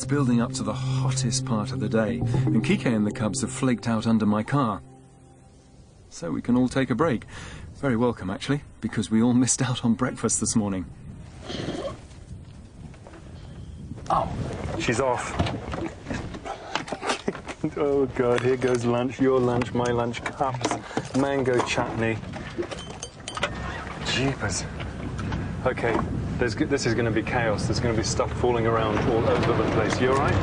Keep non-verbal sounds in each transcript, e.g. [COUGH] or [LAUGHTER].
It's building up to the hottest part of the day, and Kike and the cubs have flaked out under my car. So we can all take a break. Very welcome, actually, because we all [LAUGHS] missed out on breakfast this morning. Oh, she's off. [LAUGHS] oh, God, here goes lunch. Your lunch, my lunch. Cups, mango chutney. Jeepers. Okay, there's, this is going to be chaos. There's going to be stuff falling around all over the place. You all right?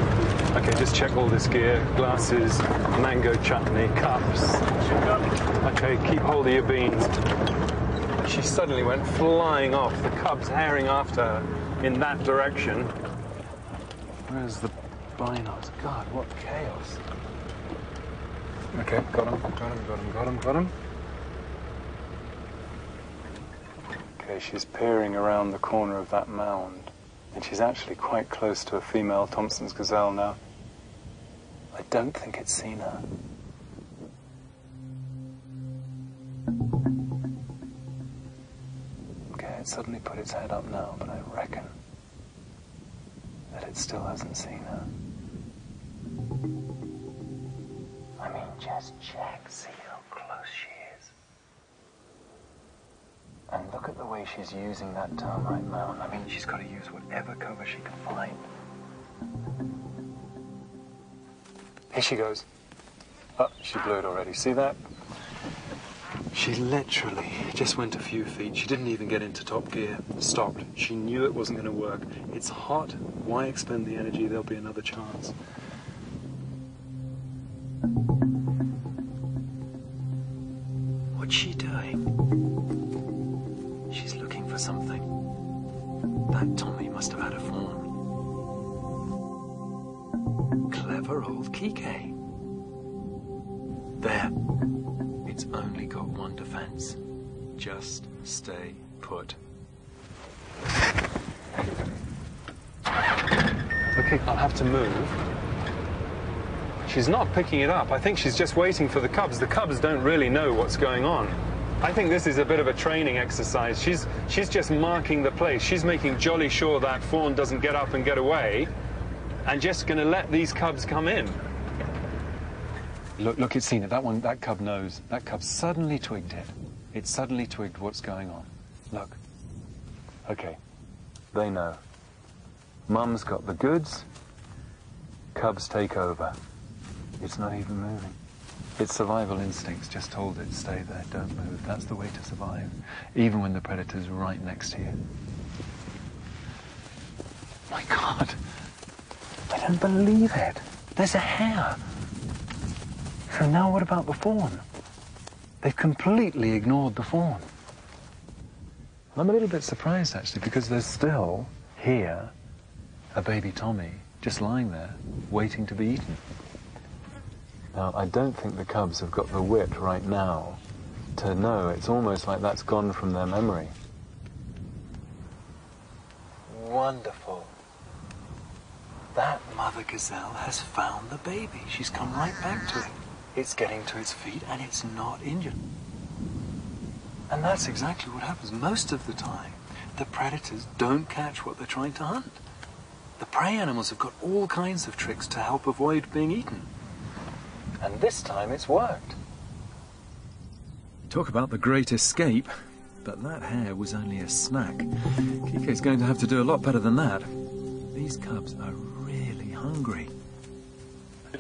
Okay, just check all this gear. Glasses, mango chutney, cups. Okay, keep hold of your beans. She suddenly went flying off, the cubs herring after her in that direction. Where's the binos? God, what chaos. Okay, got him, got him, got him, got him, got him. She's peering around the corner of that mound, and she's actually quite close to a female Thomson's gazelle now. I don't think it's seen her. Okay, it suddenly put its head up now, but I reckon that it still hasn't seen her. I mean, just check, see how close she is. And look at the way she's using that termite mound. I mean, she's got to use whatever cover she can find. Here she goes. Oh, she blew it already. See that? She literally just went a few feet. She didn't even get into top gear. Stopped. She knew it wasn't going to work. It's hot. Why expend the energy? There'll be another chance. Something. That Tommy must have had a fawn. Clever old Kike. There. It's only got one defense. Just stay put. Okay, I'll have to move. She's not picking it up. I think she's just waiting for the cubs. The cubs don't really know what's going on. I think this is a bit of a training exercise. She's she's just marking the place. She's making jolly sure that fawn doesn't get up and get away, and just going to let these cubs come in. Look, look, it's seen it. That one, that cub knows. That cub suddenly twigged it. It suddenly twigged what's going on. Look. Okay. They know. Mum's got the goods. Cubs take over. It's not even moving. Its survival instincts just told it, stay there, don't move. That's the way to survive, even when the predator's right next to you. My God. I don't believe it. There's a hare. So now what about the fawn? They've completely ignored the fawn. I'm a little bit surprised actually because there's still here a baby Tommy just lying there waiting to be eaten. Now, I don't think the cubs have got the wit right now to know. It's almost like that's gone from their memory. Wonderful. That mother gazelle has found the baby. She's come right back to it. It's getting to its feet and it's not injured. And that's exactly what happens most of the time. The predators don't catch what they're trying to hunt. The prey animals have got all kinds of tricks to help avoid being eaten. And this time it's worked. Talk about the great escape. But that hare was only a snack. Kike's going to have to do a lot better than that. These cubs are really hungry. [LAUGHS]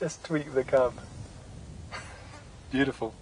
Just tweak the cub. Beautiful.